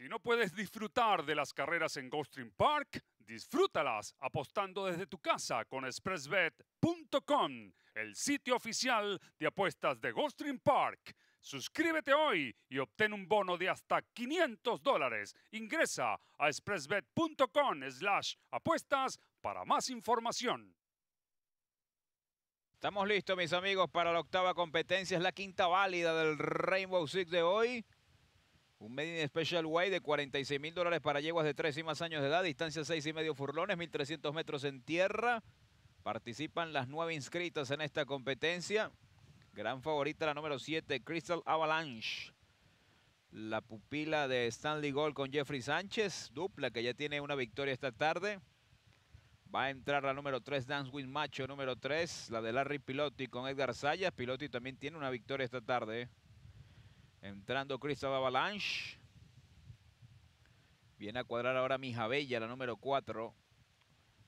Si no puedes disfrutar de las carreras en Gulfstream Park, disfrútalas apostando desde tu casa con expressbet.com, el sitio oficial de apuestas de Gulfstream Park. Suscríbete hoy y obtén un bono de hasta 500 dólares. Ingresa a expressbet.com slash apuestas para más información. Estamos listos, mis amigos, para la octava competencia. Es la quinta válida del Rainbow Six de hoy. Un Made Special Way de 46 mil dólares para yeguas de 3 y más años de edad. Distancia 6 y medio furlones, 1300 metros en tierra. Participan las nueve inscritas en esta competencia. Gran favorita la número 7, Crystal Avalanche. La pupila de Stanley Gold con Jeffrey Sánchez. Dupla que ya tiene una victoria esta tarde. Va a entrar la número 3, Dance With Macho, número 3. La de Larry Pilotti con Edgar Sayas. Pilotti también tiene una victoria esta tarde. Entrando Crystal Avalanche. Viene a cuadrar ahora Mija Bella, la número 4.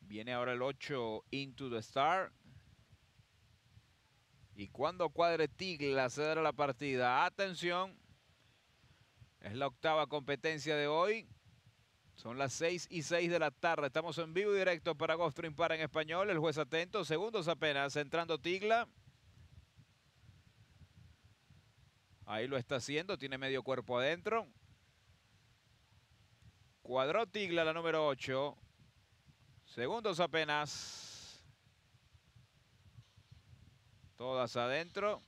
Viene ahora el 8, Into the Star. Y cuando cuadre Tigla se dará la partida. Atención. Es la octava competencia de hoy. Son las 6 y 6 de la tarde. Estamos en vivo y directo para Gostring para en español. El juez atento. Segundos apenas. Entrando Tigla. Ahí lo está haciendo. Tiene medio cuerpo adentro. Cuadró Tigla la número 8. Segundos apenas. Todas adentro.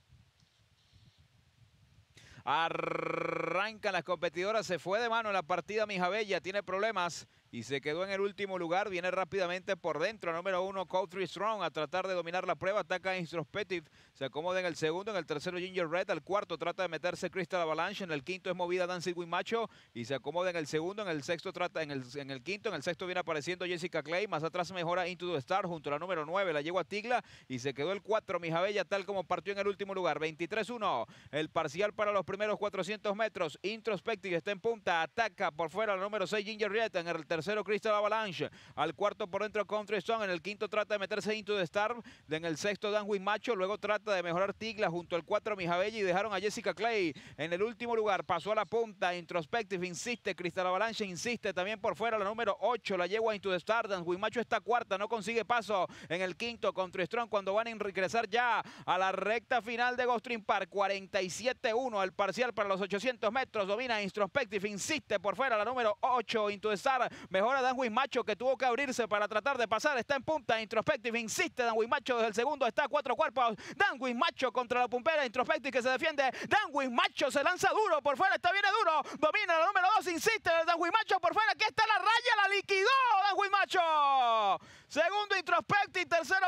Arrancan las competidoras. Se fue de mano la partida Mijabella. Tiene problemas y se quedó en el último lugar. Viene rápidamente por dentro. Número uno, Country Strong a tratar de dominar la prueba. Ataca Introspective. Se acomoda en el segundo. En el tercero, Ginger Red. Al cuarto trata de meterse Crystal Avalanche. En el quinto es movida Dancing with Macho. Y se acomoda en el segundo. En el sexto trata, en el, en el quinto. En el sexto viene apareciendo Jessica Clay. Más atrás mejora Into the Star junto a la número 9. La llegó a Tigla. Y se quedó el 4, Mijabella, tal como partió en el último lugar. 23-1. El parcial para los primeros 400 metros. Introspective está en punta. Ataca por fuera la número 6, Ginger Red. En el tercero Crystal Avalanche. Al cuarto por dentro Country Stone. En el quinto trata de meterse Into the Star. En el sexto Danwin Macho. Luego trata de mejorar Tigla junto al cuatro Mijabella y dejaron a Jessica Clay. En el último lugar pasó a la punta. Introspective insiste. Crystal Avalanche insiste también por fuera la número 8. La yegua Into the Star. Danwin Macho está cuarta. No consigue paso en el quinto Country Strong cuando van a regresar ya a la recta final de Ghost Park. 47-1 el parcial para los 800 metros. Domina Introspective. Insiste por fuera la número 8. Into the Star. Mejora Danwin Macho que tuvo que abrirse para tratar de pasar. Está en punta. Introspective insiste. Danwin Macho desde el segundo. Está a cuatro cuerpos. Danwin Macho contra la pumpera. Introspective que se defiende. Danwin Macho se lanza duro por fuera. Está bien duro. Domina la número 2. Insiste. Danwin Macho por fuera. Aquí está la raya. La liquidó Danwin Macho. Segundo Introspective. Tercero